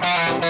Música